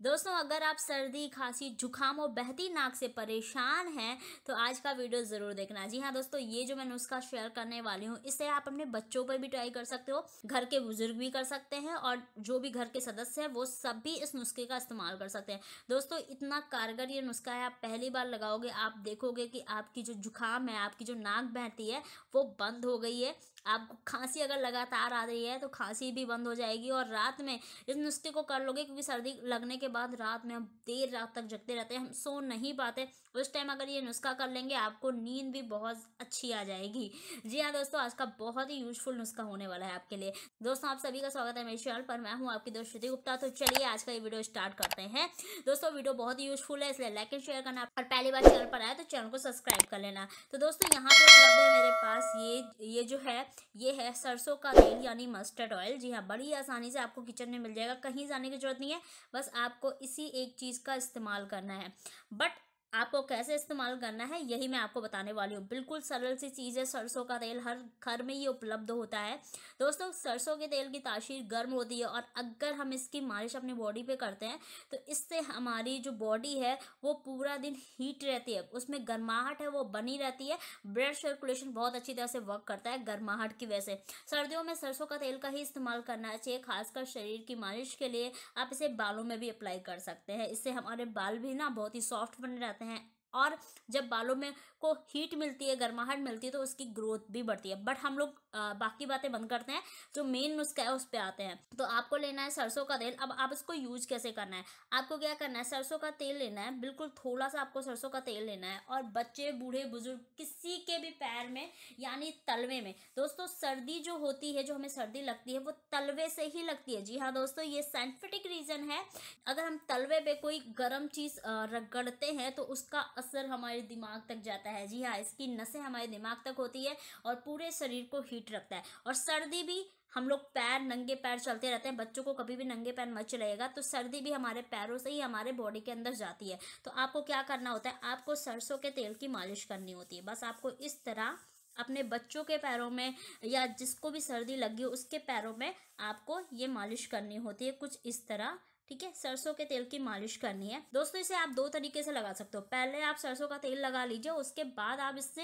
दोस्तों, अगर आप सर्दी, खांसी, जुकाम और बहती नाक से परेशान हैं तो आज का वीडियो ज़रूर देखना। जी हाँ दोस्तों, ये जो मैं नुस्खा शेयर करने वाली हूँ इससे आप अपने बच्चों पर भी ट्राई कर सकते हो, घर के बुज़ुर्ग भी कर सकते हैं और जो भी घर के सदस्य हैं, वो सब भी इस नुस्खे का इस्तेमाल कर सकते हैं। दोस्तों, इतना कारगर ये नुस्खा है, आप पहली बार लगाओगे, आप देखोगे कि आपकी जो जुकाम है, आपकी जो नाक बहती है, वो बंद हो गई है। आपको खांसी अगर लगातार आ रही है तो खांसी भी बंद हो जाएगी और रात में इस नुस्खे को कर लोगे, क्योंकि सर्दी लगने के बाद रात में हम देर रात तक जगते रहते हैं, हम सो नहीं पाते। उस टाइम अगर ये नुस्खा कर लेंगे, आपको नींद भी बहुत अच्छी आ जाएगी। जी हाँ दोस्तों, आज का बहुत ही यूजफुल नुस्खा होने वाला है आपके लिए। दोस्तों, आप सभी का स्वागत है मेरे चैनल पर। मैं हूँ आपकी दोस्त श्रुति गुप्ता। तो चलिए आज का ये वीडियो स्टार्ट करते हैं। दोस्तों वीडियो बहुत ही यूजफुल है, इसलिए लाइक एंड शेयर करना। और पहली बार चैनल पर आए तो चैनल को सब्सक्राइब कर लेना। तो दोस्तों, यहाँ पे उपलब्ध है मेरे पास ये ये जो है, ये है सरसों का तेल, यानी मस्टर्ड ऑयल जी हाँ बड़ी आसानी से आपको किचन में मिल जाएगा। कहीं जाने की ज़रूरत नहीं है। बस आपको इसी एक चीज़ का इस्तेमाल करना है। बट आपको कैसे इस्तेमाल करना है, यही मैं आपको बताने वाली हूँ। बिल्कुल सरल सी चीज़ है, सरसों का तेल हर घर में ही उपलब्ध होता है। दोस्तों, सरसों के तेल की तासीर गर्म होती है और अगर हम इसकी मालिश अपनी बॉडी पे करते हैं तो इससे हमारी जो बॉडी है, वो पूरा दिन हीट रहती है। उसमें गर्माहट है, वो बनी रहती है। ब्लड सर्कुलेशन बहुत अच्छी तरह से वर्क करता है गर्माहट की वजह से। सर्दियों में सरसों का तेल का ही इस्तेमाल करना चाहिए, खासकर शरीर की मालिश के लिए। आप इसे बालों में भी अप्लाई कर सकते हैं। इससे हमारे बाल भी ना बहुत ही सॉफ्ट बने रहते हैं और जब बालों में को हीट मिलती है, गर्माहट मिलती है तो उसकी ग्रोथ भी बढ़ती है। बट हम लोग बाकी बातें बंद करते हैं, जो मेन नुस्खा है, उस पर आते हैं। तो आपको लेना है सरसों का तेल। अब आप इसको यूज़ कैसे करना है? आपको क्या करना है? सरसों का तेल लेना है। बिल्कुल थोड़ा सा आपको सरसों का तेल लेना है। और बच्चे, बूढ़े, बुज़ुर्ग, किसी के भी पैर में, यानी तलवे में, दोस्तों, सर्दी जो होती है, जो हमें सर्दी लगती है, वो तलवे से ही लगती है। जी हाँ दोस्तों, ये साइंटिफिक रीजन है। अगर हम तलवे पे कोई गर्म चीज़ रगड़ते हैं तो उसका असर हमारे दिमाग तक जाता है। जी हाँ इसकी नसें हमारे दिमाग तक होती है और पूरे शरीर को हीट रखता है। और सर्दी भी हम लोग पैर, नंगे पैर चलते रहते हैं। बच्चों को कभी भी नंगे पैर मत चलाएगा तो सर्दी भी हमारे पैरों से ही हमारे बॉडी के अंदर जाती है। तो आपको क्या करना होता है, आपको सरसों के तेल की मालिश करनी होती है। बस आपको इस तरह अपने बच्चों के पैरों में या जिसको भी सर्दी लगी हो, उसके पैरों में आपको ये मालिश करनी होती है। कुछ इस तरह ठीक है? सरसों के तेल की मालिश करनी है। दोस्तों, इसे आप दो तरीके से लगा सकते हो। पहले आप सरसों का तेल लगा लीजिए, उसके बाद आप इससे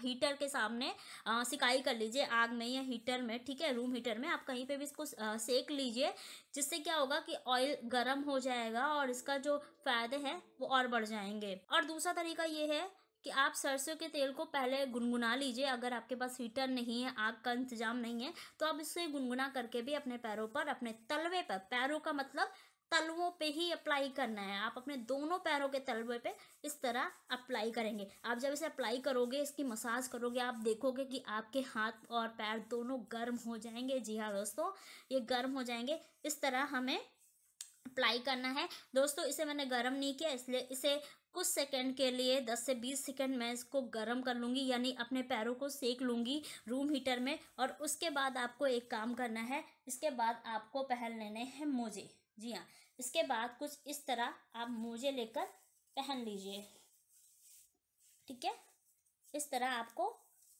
हीटर के सामने सिकाई कर लीजिए आग में या हीटर में, ठीक है? रूम हीटर में आप कहीं पे भी इसको सेक लीजिए, जिससे क्या होगा कि ऑयल गर्म हो जाएगा और इसका जो फ़ायदे हैं वो और बढ़ जाएँगे। और दूसरा तरीका ये है कि आप सरसों के तेल को पहले गुनगुना लीजिए, अगर आपके पास हीटर नहीं है, आग का इंतज़ाम नहीं है तो आप इसे गुनगुना करके भी अपने पैरों पर, अपने तलवे पर, पैरों का मतलब तलवों पे ही अप्लाई करना है। आप अपने दोनों पैरों के तलवे पे इस तरह अप्लाई करेंगे। आप जब इसे अप्लाई करोगे, इसकी मसाज करोगे, आप देखोगे कि आपके हाथ और पैर दोनों गर्म हो जाएँगे। जी हाँ दोस्तों, ये गर्म हो जाएँगे। इस तरह हमें अप्लाई करना है। दोस्तों, इसे मैंने गर्म नहीं किया, इसलिए इसे कुछ सेकंड के लिए 10 से 20 सेकंड मैं इसको गर्म कर लूँगी, यानी अपने पैरों को सेक लूँगी रूम हीटर में, और उसके बाद आपको एक काम करना है। इसके बाद आपको पहन लेने हैं मोजे। जी हाँ इसके बाद कुछ इस तरह आप मोजे लेकर पहन लीजिए। ठीक है? इस तरह आपको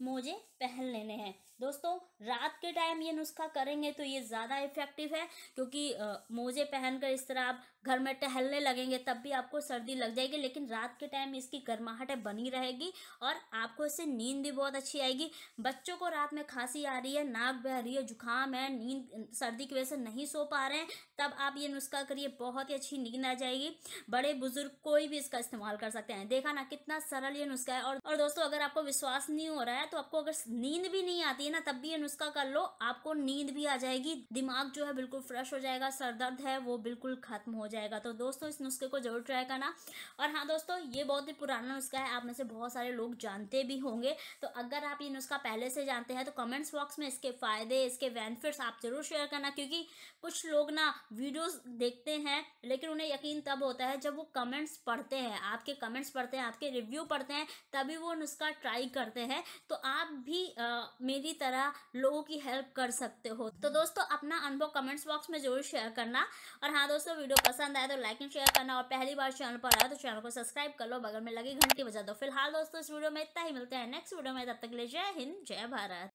मोजे पहन लेने हैं। दोस्तों रात के टाइम ये नुस्खा करेंगे तो ये ज़्यादा इफ़ेक्टिव है क्योंकि आ, मोजे पहनकर इस तरह आप घर में टहलने लगेंगे तब भी आपको सर्दी लग जाएगी लेकिन रात के टाइम इसकी गर्माहट बनी रहेगी और आपको इससे नींद भी बहुत अच्छी आएगी। बच्चों को रात में खांसी आ रही है नाक बह रही है जुकाम है नींद सर्दी की वजह से नहीं सो पा रहे हैं तब आप ये नुस्खा करिए बहुत ही अच्छी नींद आ जाएगी। बड़े बुज़ुर्ग कोई भी इसका इस्तेमाल कर सकते हैं। देखा ना कितना सरल ये नुस्खा है और, और दोस्तों अगर आपको विश्वास नहीं हो रहा है तो आपको अगर नींद भी नहीं आती है ना, तब भी ये नुस्खा कर लो, आपको नींद भी आ जाएगी, दिमाग जो है बिल्कुल फ्रेश हो जाएगा, सर दर्द है, वो बिल्कुल खत्म हो जाएगा। तो दोस्तों, इस नुस्खे को ज़रूर ट्राई करना। और हाँ दोस्तों, ये बहुत ही पुराना नुस्खा है, आप में से बहुत सारे लोग जानते भी होंगे। तो अगर आप ये नुस्खा पहले से जानते हैं तो कमेंट्स बॉक्स में इसके फ़ायदे, इसके बेनिफिट्स आप ज़रूर शेयर करना, क्योंकि कुछ लोग ना वीडियोस देखते हैं, लेकिन उन्हें यकीन तब होता है जब वो कमेंट्स पढ़ते हैं, आपके कमेंट्स पढ़ते हैं, आपके रिव्यू पढ़ते हैं, तभी वो नुस्खा ट्राई करते हैं। तो आप भी आ, मेरी तरह लोगों की हेल्प कर सकते हो। तो दोस्तों अपना अनुभव कमेंट्स बॉक्स में ज़रूर शेयर करना। और हाँ दोस्तों वीडियो पसंद आए तो लाइक एंड शेयर करना। और पहली बार चैनल पर आया तो चैनल को सब्सक्राइब कर लो। बगल में लगी घंटी बजा दो। फ़िलहाल दोस्तों इस वीडियो में इतना ही। मिलते हैं नेक्स्ट वीडियो में। तब तक ले जय हिंद जय भारत।